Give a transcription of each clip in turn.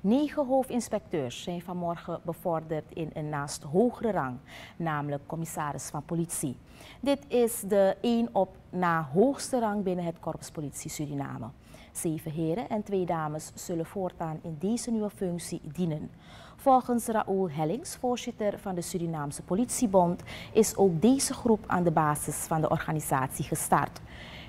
Negen hoofdinspecteurs zijn vanmorgen bevorderd in een naast hogere rang, namelijk commissaris van politie. Dit is de één op na hoogste rang binnen het Korps Politie Suriname. Zeven heren en twee dames zullen voortaan in deze nieuwe functie dienen. Volgens Raoul Hellings, voorzitter van de Surinaamse Politiebond, is ook deze groep aan de basis van de organisatie gestart.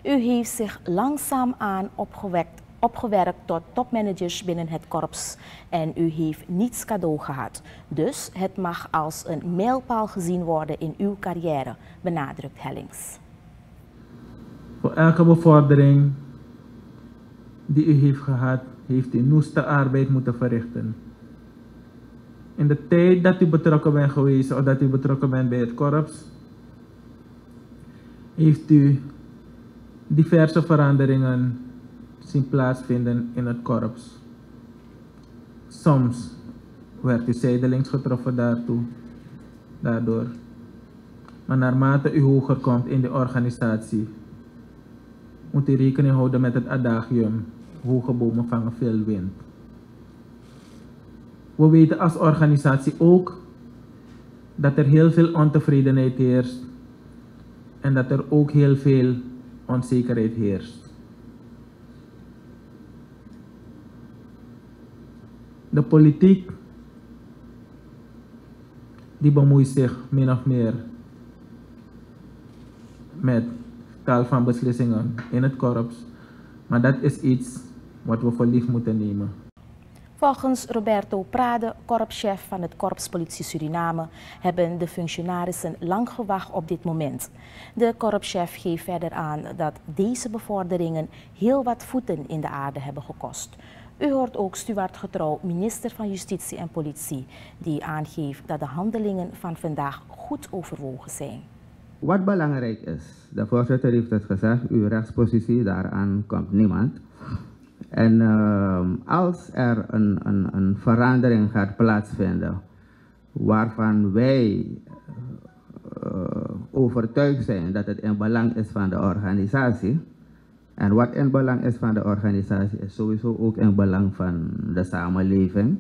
U heeft zich langzaamaan opgewekt opgewerkt tot topmanagers binnen het korps en u heeft niets cadeau gehad. Dus het mag als een mijlpaal gezien worden in uw carrière, benadrukt Hellings. Voor elke bevordering die u heeft gehad, heeft u noeste arbeid moeten verrichten. In de tijd dat u betrokken bent geweest of dat u betrokken bent bij het korps, heeft u diverse veranderingen zien plaatsvinden in het korps. Soms werd u zijdelings getroffen daartoe, daardoor. Maar naarmate u hoger komt in de organisatie, moet u rekening houden met het adagium, hoge bomen vangen veel wind. We weten als organisatie ook dat er heel veel ontevredenheid heerst en dat er ook heel veel onzekerheid heerst. De politiek die bemoeit zich min of meer met tal van beslissingen in het korps. Maar dat is iets wat we voor lief moeten nemen. Volgens Roberto Prade, korpschef van het Korps Politie Suriname, hebben de functionarissen lang gewacht op dit moment. De korpschef geeft verder aan dat deze bevorderingen heel wat voeten in de aarde hebben gekost. U hoort ook Stuart Getrouw, minister van Justitie en Politie, die aangeeft dat de handelingen van vandaag goed overwogen zijn. Wat belangrijk is, de voorzitter heeft het gezegd, uw rechtspositie, daaraan komt niemand. En uh, als er een, een, een verandering gaat plaatsvinden, waarvan wij uh, overtuigd zijn dat het in belang is van de organisatie, en wat in belang is van de organisatie is sowieso ook in belang van de samenleving.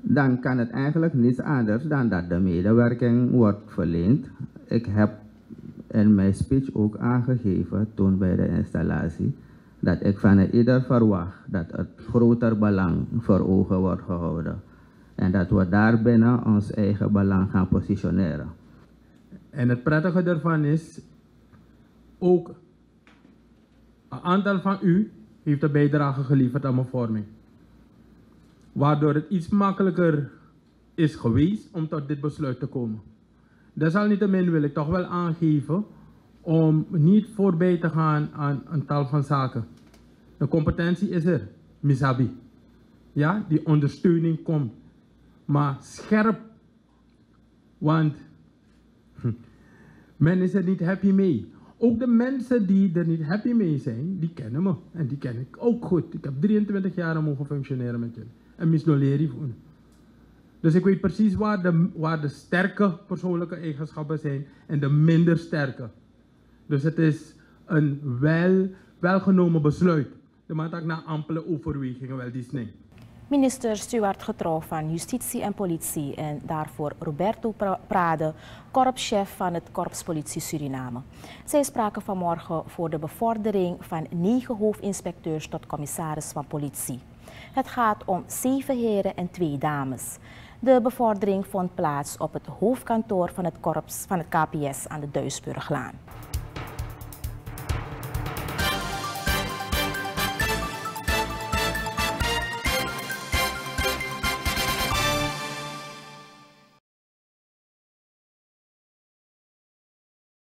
Dan kan het eigenlijk niets anders dan dat de medewerking wordt verleend. Ik heb in mijn speech ook aangegeven toen bij de installatie dat ik van ieder verwacht dat het groter belang voor ogen wordt gehouden. En dat we daarbinnen ons eigen belang gaan positioneren. En het prettige daarvan is ook een aantal van u heeft een bijdrage geleverd aan mijn vorming. Waardoor het iets makkelijker is geweest om tot dit besluit te komen. Desalniettemin wil ik toch wel aangeven om niet voorbij te gaan aan een tal van zaken. De competentie is er, misabi. Ja, die ondersteuning komt. Maar scherp, want men is er niet happy mee. Ook de mensen die er niet happy mee zijn, die kennen me. En die ken ik ook goed. Ik heb 23 jaar mogen functioneren met jullie. En misnoleri voelen. Dus ik weet precies waar de, waar de sterke persoonlijke eigenschappen zijn en de minder sterke. Dus het is een wel, welgenomen besluit. De man dat na ampele overwegingen wel die snijdt. Minister Stuart Getrouw van Justitie en Politie en daarvoor Roberto Prade, korpschef van het Korps Politie Suriname. Zij spraken vanmorgen voor de bevordering van negen hoofdinspecteurs tot commissaris van politie. Het gaat om zeven heren en twee dames. De bevordering vond plaats op het hoofdkantoor van het korps van het KPS aan de Duisburglaan.